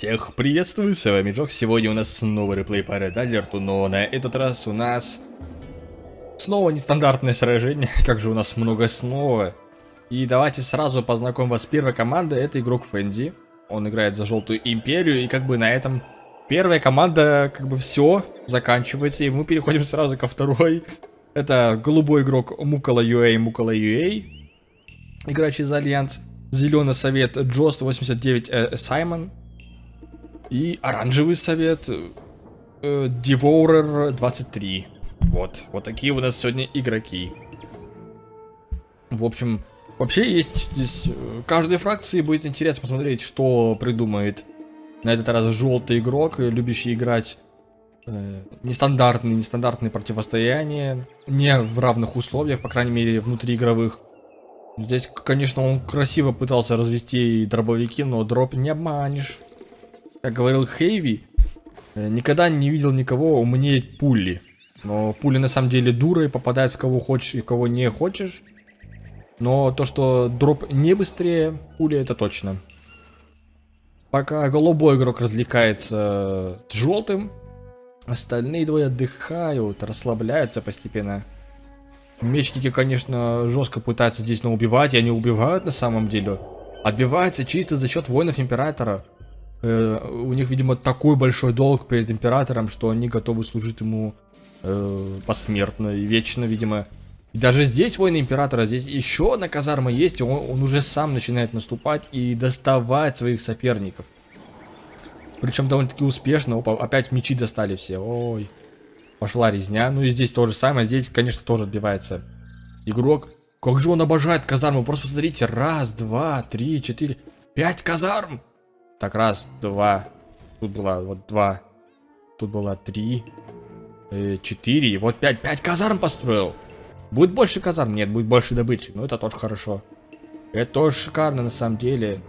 Всех приветствую, с вами Джок. Сегодня у нас снова реплей по Red Alert, но на этот раз у нас снова нестандартное сражение, как же у нас много снова. И давайте сразу познакомим вас с первой командой, это игрок Фэнди. Он играет за Желтую Империю, и как бы на этом первая команда, как бы все заканчивается, и мы переходим сразу ко второй. Это голубой игрок Мукала UA, Мукала UA, играющий за Альянс. Зеленый совет Джост 89 э, Саймон. И оранжевый совет э, Devourer 23. Вот, вот такие у нас сегодня игроки. В общем, вообще есть здесь... Э, каждой фракции будет интересно посмотреть, что придумает на этот раз желтый игрок, любящий играть э, нестандартные, нестандартные противостояния, не в равных условиях, по крайней мере, внутриигровых. Здесь, конечно, он красиво пытался развести дробовики, но дроп не обманешь. Как говорил Хейви, э, никогда не видел никого умнее пули. Но пули на самом деле дуры, попадают в кого хочешь и кого не хочешь. Но то, что дроп не быстрее пули, это точно. Пока голубой игрок развлекается с желтым, остальные двое отдыхают, расслабляются постепенно. Мечники, конечно, жестко пытаются здесь но убивать, и они убивают на самом деле. Отбиваются чисто за счет воинов Императора. Э, у них, видимо, такой большой долг перед императором, что они готовы служить ему э, посмертно и вечно, видимо. И даже здесь войны императора, здесь еще одна казарма есть, и он, он уже сам начинает наступать и доставать своих соперников. Причем довольно-таки успешно. Опа, опять мечи достали все. Ой. Пошла резня. Ну и здесь то же самое. Здесь, конечно, тоже отбивается игрок. Как же он обожает казарму. Просто посмотрите. Раз, два, три, четыре. Пять казарм. Так, раз, два. Тут было вот два. Тут было три. Э, четыре. И вот пять. Пять казарм построил. Будет больше казарм? Нет, будет больше добычи. Но это тоже хорошо. Это тоже шикарно на самом деле.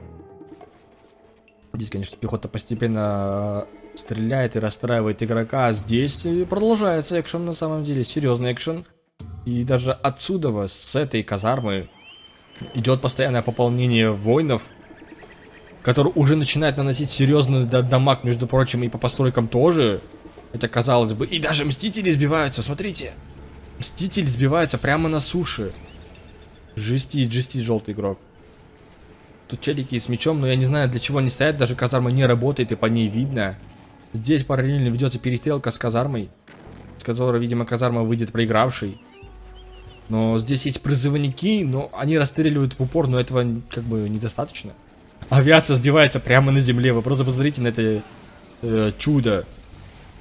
Здесь, конечно, пехота постепенно э, стреляет и расстраивает игрока. А здесь продолжается экшен на самом деле. Серьезный экшен. И даже отсюда, с этой казармы, идет постоянное пополнение воинов который уже начинает наносить серьезный дамаг, между прочим, и по постройкам тоже. Это казалось бы. И даже Мстители сбиваются, смотрите. Мстители сбиваются прямо на суше. Жестит, жестит желтый игрок. Тут челики с мечом, но я не знаю, для чего они стоят. Даже казарма не работает, и по ней видно. Здесь параллельно ведется перестрелка с казармой. С которой, видимо, казарма выйдет проигравшей. Но здесь есть призывники, но они расстреливают в упор, но этого как бы недостаточно. Авиация сбивается прямо на земле. Вы просто посмотрите на это э, чудо.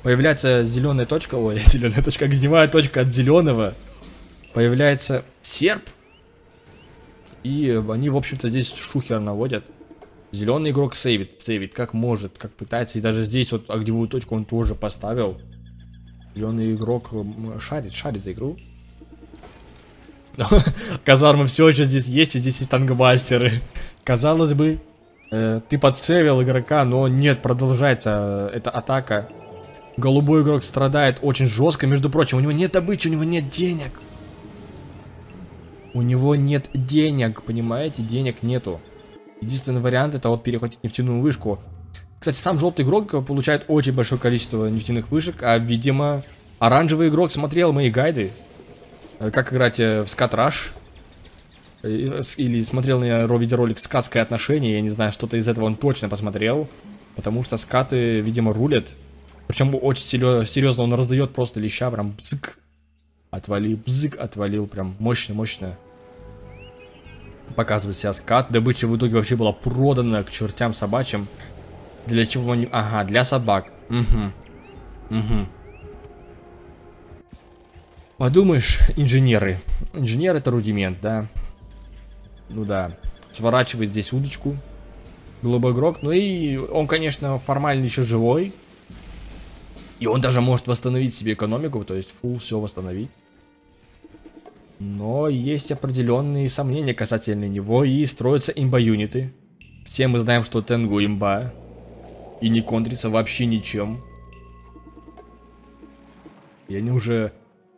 Появляется зеленая точка. Ой, зеленая точка, огневая точка от зеленого. Появляется серп. И они, в общем-то, здесь шухер наводят. Зеленый игрок сейвит, сейвит как может, как пытается. И даже здесь вот огневую точку он тоже поставил. Зеленый игрок шарит, шарит за игру. Казармы все еще здесь есть, и здесь есть тангмастеры. Казалось бы, Э, ты подсейвил игрока, но нет, продолжается э, эта атака. Голубой игрок страдает очень жестко, между прочим, у него нет добычи, у него нет денег. У него нет денег, понимаете, денег нету. Единственный вариант это вот перехватить нефтяную вышку. Кстати, сам желтый игрок получает очень большое количество нефтяных вышек, а, видимо, оранжевый игрок смотрел мои гайды. Э, как играть в Скатраш. Э, или смотрел на видеоролик «Скатское отношение», я не знаю, что-то из этого он точно посмотрел, потому что скаты, видимо, рулят. Причем очень серьезно, он раздает просто леща, прям бзык, отвалил, бзык, отвалил, прям мощно-мощно. Показывает себя скат, добыча в итоге вообще была продана к чертям собачьим. Для чего они... Ага, для собак. Угу. Угу. Подумаешь, инженеры. Инженер это рудимент, да. Ну да. Сворачивает здесь удочку. Голубой игрок. Ну и он, конечно, формально еще живой. И он даже может восстановить себе экономику, то есть фул все восстановить. Но есть определенные сомнения касательно него, и строятся имба-юниты. Все мы знаем, что Тенгу имба. И не контрится вообще ничем. И они уже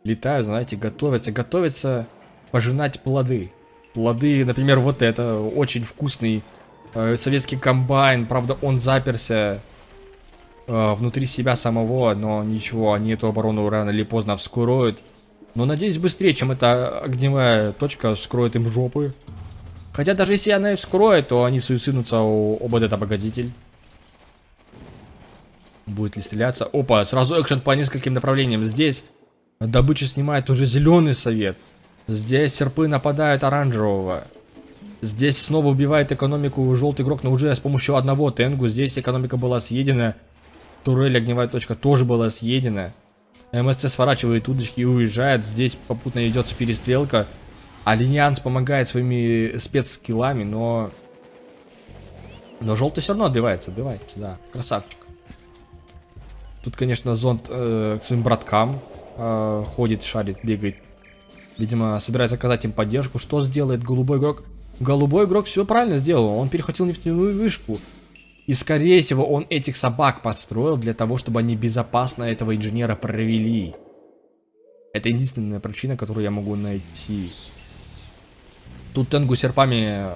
летают, знаете, готовятся, готовятся пожинать плоды. Плоды, например, вот это, очень вкусный Э, советский комбайн, правда, он заперся э, внутри себя самого, но ничего, они эту оборону рано или поздно вскроют. Но надеюсь быстрее, чем эта огневая точка вскроет им жопы. Хотя даже если она и вскроет, то они суициднутся у ОБД-обогатитель. Будет ли стреляться? Опа, сразу экшен по нескольким направлениям. Здесь добычу снимает уже зеленый совет. Здесь серпы нападают оранжевого. Здесь снова убивает экономику желтый игрок, но уже с помощью одного тенгу. Здесь экономика была съедена. Турель, огневая точка, тоже была съедена. МСЦ сворачивает удочки и уезжает. Здесь попутно идется перестрелка. Альянс помогает своими спецскиллами, но... Но желтый все равно отбивается, отбивается, да. Красавчик. Тут, конечно, зонд э, к своим браткам э, ходит, шарит, бегает. Видимо, собирается оказать им поддержку. Что сделает голубой игрок? Голубой игрок все правильно сделал. Он перехватил нефтяную вышку. И, скорее всего, он этих собак построил для того, чтобы они безопасно этого инженера провели. Это единственная причина, которую я могу найти. Тут Тенгу серпами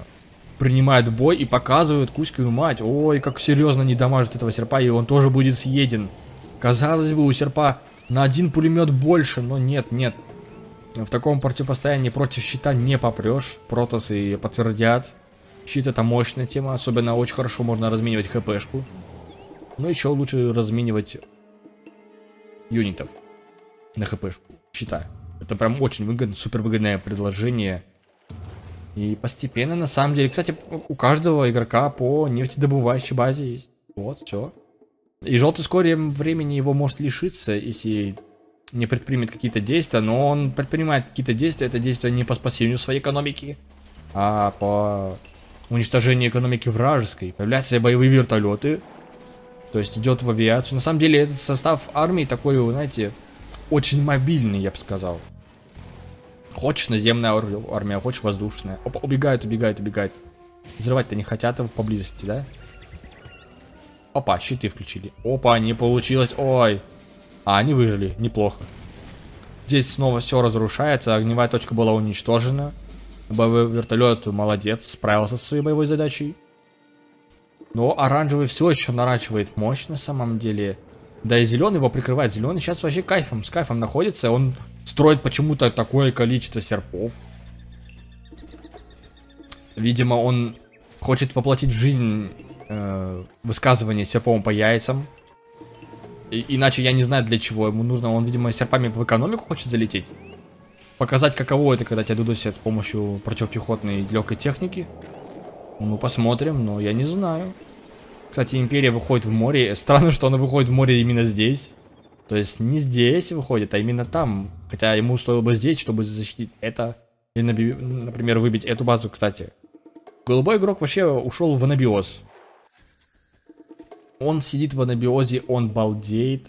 принимает бой и показывает Кузькину мать. Ой, как серьезно не дамажит этого серпа, и он тоже будет съеден. Казалось бы, у серпа на один пулемет больше, но нет, нет. В таком противостоянии против щита не попрешь. Протосы подтвердят. Щит это мощная тема, особенно очень хорошо можно разменивать хпшку. Но еще лучше разменивать юнитов на хпшку щита. Это прям очень выгодно, супер выгодное предложение. И постепенно, на самом деле, кстати, у каждого игрока по нефтедобывающей базе есть. Вот, все. И желтый в скором времени его может лишиться, если не предпримет какие-то действия, но он предпринимает какие-то действия, это действия не по спасению своей экономики, а по уничтожению экономики вражеской. Появляются боевые вертолеты, то есть идет в авиацию. На самом деле этот состав армии такой, знаете, очень мобильный, я бы сказал. Хочешь наземная армия, хочешь воздушная. Опа, убегают, убегают, убегают. Взрывать-то не хотят поблизости, да? Опа, щиты включили. Опа, не получилось. Ой. А, они выжили. Неплохо. Здесь снова все разрушается. Огневая точка была уничтожена. Боевой вертолет молодец, справился со своей боевой задачей. Но оранжевый все еще наращивает мощь на самом деле. Да и зеленый его прикрывает. Зеленый сейчас вообще кайфом, с кайфом находится. Он строит почему-то такое количество серпов. Видимо, он хочет воплотить в жизнь э, высказывание серпом по яйцам. И, иначе я не знаю для чего ему нужно. Он, видимо, серпами в экономику хочет залететь. Показать, каково это, когда тебя дудосят с помощью противопехотной легкой техники. Ну, посмотрим, но я не знаю. Кстати, Империя выходит в море. Странно, что она выходит в море именно здесь. То есть не здесь выходит, а именно там. Хотя ему стоило бы здесь, чтобы защитить это. Или, например, выбить эту базу, кстати. Голубой игрок вообще ушел в анабиоз. Он сидит в анабиозе, он балдеет.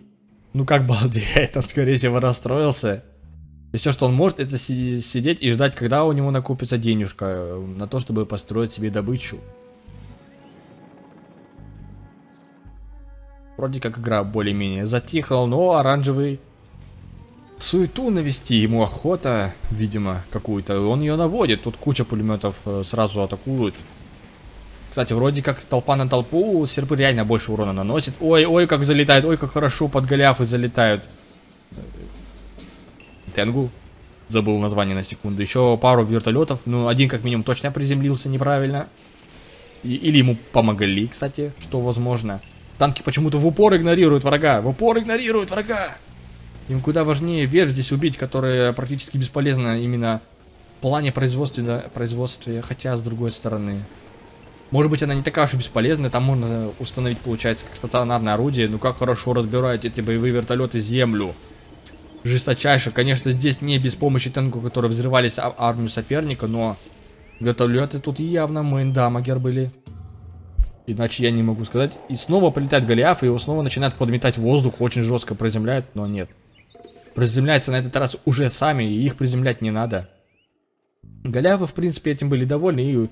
Ну как балдеет, он скорее всего расстроился. И все, что он может, это сидеть и ждать, когда у него накопится денежка э, на то, чтобы построить себе добычу. Вроде как игра более-менее затихла, но оранжевый суету навести ему охота, видимо, какую-то. Он ее наводит, тут куча пулеметов э, сразу атакуют. Кстати, вроде как толпа на толпу, серпы реально больше урона наносит. Ой, ой, как залетает, ой, как хорошо под голяфы залетают. Тенгу. Забыл название на секунду. Еще пару вертолетов. Ну, один как минимум точно приземлился неправильно. И, или ему помогли, кстати, что возможно. Танки почему-то в упор игнорируют врага. В упор игнорируют врага. Им куда важнее верх здесь убить, которая практически бесполезна именно в плане производства, производства, хотя с другой стороны. Может быть, она не такая уж и бесполезная, там можно установить, получается, как стационарное орудие. Ну как хорошо разбирают эти боевые вертолеты землю. Жесточайше. Конечно, здесь не без помощи танков, которые взрывались ар армию соперника, но вертолеты тут явно main damager были. Иначе я не могу сказать. И снова прилетает Голиаф, и его снова начинает подметать воздух, очень жестко приземляет, но нет. Приземляются на этот раз уже сами, и их приземлять не надо. Голиафы, в принципе, этим были довольны и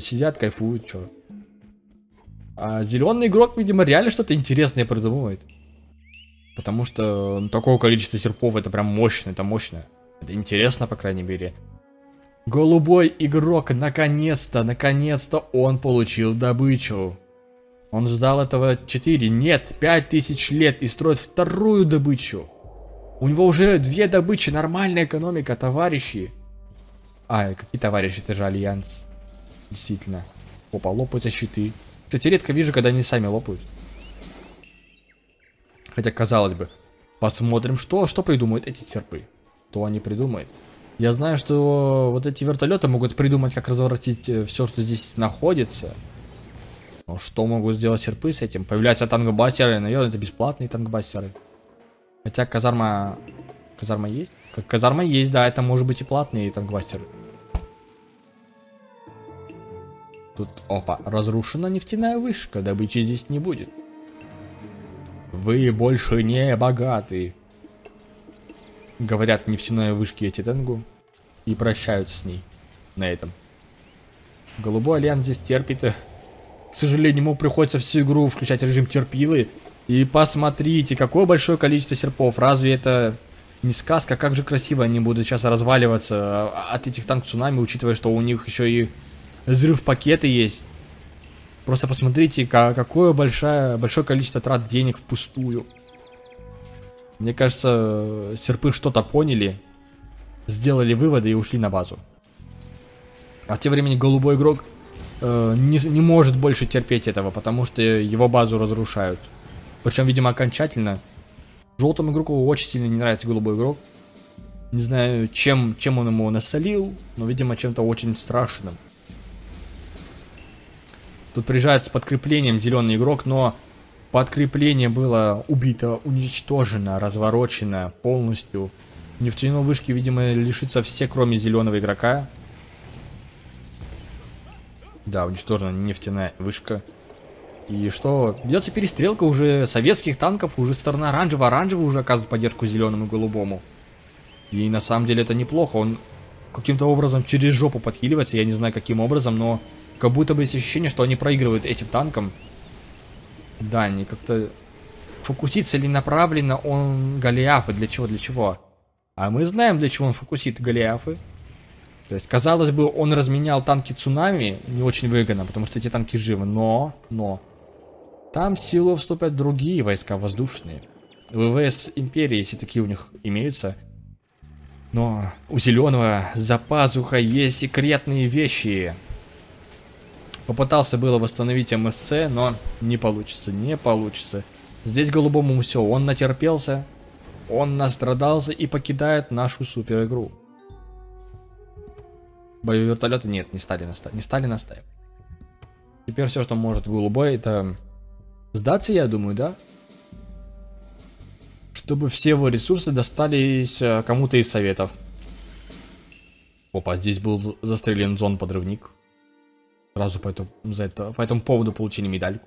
сидят, кайфуют, чё. А зеленый игрок, видимо, реально что-то интересное придумывает. Потому что ну, такого количества серпов это прям мощно, это мощно. Это интересно, по крайней мере. Голубой игрок, наконец-то, наконец-то он получил добычу. Он ждал этого 4, нет, 5000 лет и строит вторую добычу. У него уже две добычи, нормальная экономика, товарищи. А, какие товарищи, это же Альянс. Действительно. Опа, лопаются щиты. Кстати, редко вижу, когда они сами лопают. Хотя, казалось бы, посмотрим, что, что придумают эти серпы. То они придумают. Я знаю, что вот эти вертолеты могут придумать, как разворотить э, все, что здесь находится. Но что могут сделать серпы с этим? Появляются танкбастеры, наверное, это бесплатные танкбастеры. Хотя казарма... Казарма есть? Как казарма есть, да, это может быть и платные танкбастеры. Тут, опа, разрушена нефтяная вышка, добычи здесь не будет. Вы больше не богаты говорят нефтяной вышки эти тенгу и прощаются с ней на этом. Голубой альянс здесь терпит. К сожалению, ему приходится всю игру включать режим терпилы. И посмотрите, какое большое количество серпов. Разве это не сказка? Как же красиво они будут сейчас разваливаться от этих танк цунами, учитывая, что у них еще и взрыв пакеты есть. Просто посмотрите, какое большое, большое количество трат денег впустую. Мне кажется, серпы что-то поняли, сделали выводы и ушли на базу. А тем временем голубой игрок э, не, не может больше терпеть этого, потому что его базу разрушают. Причем, видимо, окончательно. Желтому игроку очень сильно не нравится голубой игрок. Не знаю, чем, чем он ему насолил, но, видимо, чем-то очень страшным. Тут приезжает с подкреплением зеленый игрок, но Подкрепление было убито, уничтожено, разворочено полностью. Нефтяной вышки, видимо, лишится все, кроме зеленого игрока. Да, уничтожена нефтяная вышка. И что? Ведется перестрелка уже советских танков, уже сторона оранжевого. Оранжевый уже оказывает поддержку зеленому и голубому. И на самом деле это неплохо. Он каким-то образом через жопу подхиливается. Я не знаю каким образом, но как будто бы есть ощущение, что они проигрывают этим танкам. Да, они как-то... Фокусит целенаправленно он Голиафы. Для чего, для чего? А мы знаем, для чего он фокусит Голиафы. То есть, казалось бы, он разменял танки Цунами. Не очень выгодно, потому что эти танки живы. Но, но... Там в силу вступят другие войска воздушные. ВВС Империи, если такие у них имеются. Но у Зеленого за пазухой есть секретные вещи. Попытался было восстановить МСЦ, но не получится, не получится. Здесь голубому все, он натерпелся, он настрадался и покидает нашу супер игру. Боевые вертолеты нет, не стали настаивать. Не стали настаивать. Теперь все, что может голубой, это сдаться, я думаю, да? Чтобы все его ресурсы достались э, кому-то из советов. Опа, здесь был застрелен зон-подрывник. Сразу по, этому, за это, по этому поводу получили медальку.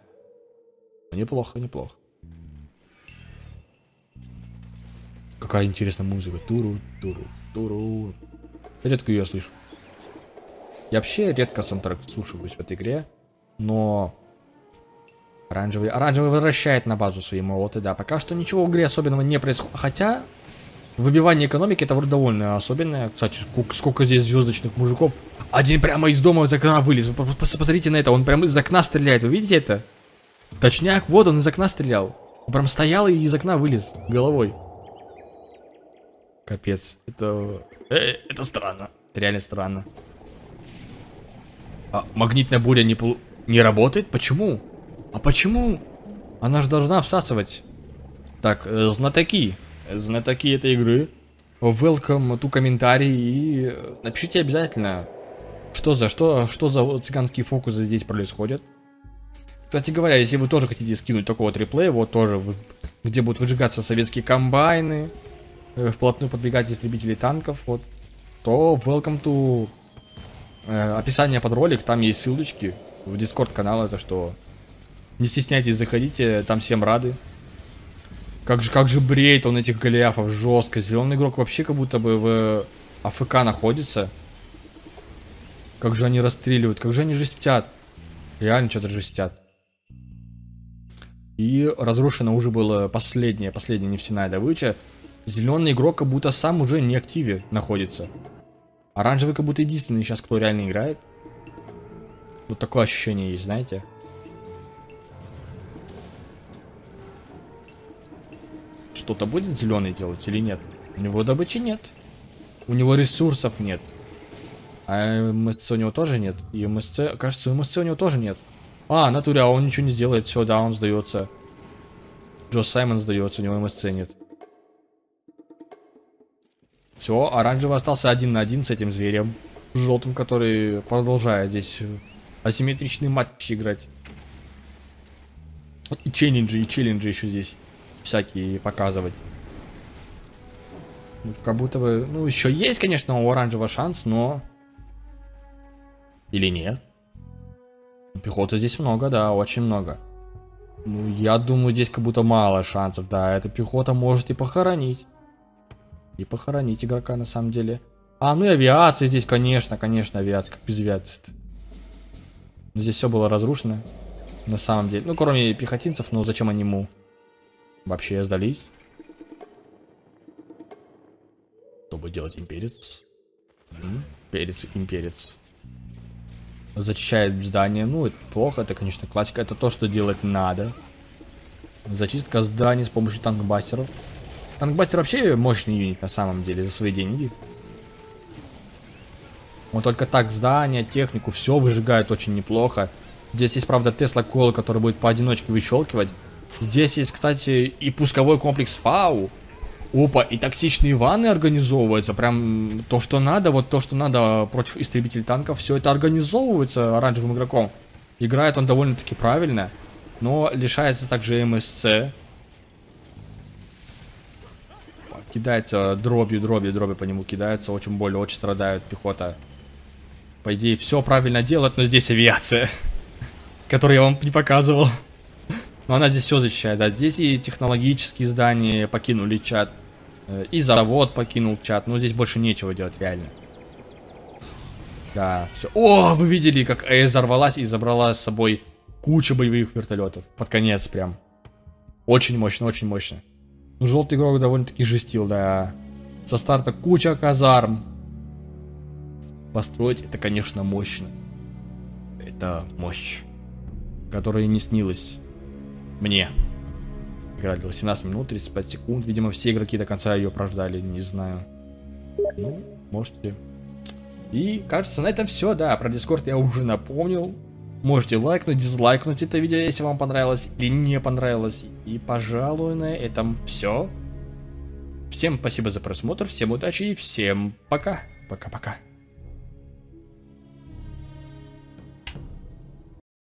Неплохо, неплохо. Какая интересная музыка. Туру, туру, туру. Редко ее слышу. Я вообще редко саундтрек слушаюсь в этой игре. Но... Оранжевый, оранжевый возвращает на базу свои молоты, да. Пока что ничего в игре особенного не происходит. Хотя, выбивание экономики это вроде довольно особенное. Кстати, сколько, здесь звездочных мужиков. Один прямо из дома из окна вылез. Посмотрите на это, он прямо из окна стреляет. Вы видите это? Точняк, вот он из окна стрелял. Он прям стоял и из окна вылез головой. Капец, это... Э, это странно. Это реально странно. А магнитная буря не, пол... не работает? Почему? А почему? Она же должна всасывать. Так, э, знатоки. Знатоки этой игры. Welcome to комментарий и э, напишите обязательно, что за что, что за цыганские фокусы здесь происходят? Кстати говоря, если вы тоже хотите скинуть такого вот реплей, вот тоже, где будут выжигаться советские комбайны, э, вплотную подбегать истребители танков, вот, то welcome to э, описание под ролик, там есть ссылочки в дискорд канал, это что, не стесняйтесь, заходите, там всем рады. Как же, как же бреет он этих голиафов, жестко, зеленый игрок вообще как будто бы в АФК находится. Как же они расстреливают, как же они жестят. Реально что-то жестят. И разрушена уже была последняя, последняя нефтяная добыча. Зеленый игрок как будто сам уже не активе находится. Оранжевый как будто единственный сейчас, кто реально играет. Вот такое ощущение есть, знаете. Что-то будет зеленый делать или нет? У него добычи нет. У него ресурсов нет. А МСЦ у него тоже нет. И МСЦ, кажется, МСЦ у него тоже нет. А, натуре, а он ничего не сделает. Все, да, он сдается. Джо Саймон сдается, у него МСЦ нет. Все, оранжевый остался один на один с этим зверем. Желтым, который продолжает здесь асимметричный матч играть. И челленджи, и челленджи еще здесь всякие показывать. Ну, как будто бы, ну, еще есть, конечно, у оранжевого шанс, но... Или нет? Пехоты здесь много, да, очень много. Ну, я думаю, здесь как будто мало шансов, да. Эта пехота может и похоронить. И похоронить игрока на самом деле. А, ну и авиация здесь, конечно, конечно, авиация. Как без авиации -то? Здесь все было разрушено. На самом деле. Ну, кроме пехотинцев, ну зачем они ему? Вообще сдались. Что будет делать имперец? Перец, имперец зачищает здание. Ну, это плохо, это, конечно, классика. Это то, что делать надо. Зачистка зданий с помощью танкбастеров. Танкбастер вообще мощный юнит на самом деле за свои деньги. Он только так здание, технику, все выжигает очень неплохо. Здесь есть, правда, Тесла Кол, который будет поодиночке выщелкивать. Здесь есть, кстати, и пусковой комплекс ФАУ. Опа, и токсичные ванны организовываются. Прям то, что надо, вот то, что надо против истребителей танков, все это организовывается оранжевым игроком. Играет он довольно-таки правильно, но лишается также МСЦ. Кидается дробью, дробью, дробью по нему кидается. Очень больно, очень страдает пехота. По идее, все правильно делает, но здесь авиация, которую я вам не показывал. Но она здесь все защищает, да. Здесь и технологические здания покинули чат. Э, и завод покинул чат. Но здесь больше нечего делать, реально. Да, все. О, вы видели, как АЭС взорвалась и забрала с собой кучу боевых вертолетов. Под конец прям. Очень мощно, очень мощно. Ну, желтый игрок довольно-таки жестил, да. Со старта куча казарм. Построить это, конечно, мощно. Это мощь, которая не снилась мне. Игра длилась 17 минут, 35 секунд. Видимо, все игроки до конца ее прождали, не знаю. Ну, можете. И, кажется, на этом все, да. Про Дискорд я уже напомнил. Можете лайкнуть, дизлайкнуть это видео, если вам понравилось или не понравилось. И, пожалуй, на этом все. Всем спасибо за просмотр, всем удачи и всем пока. Пока-пока.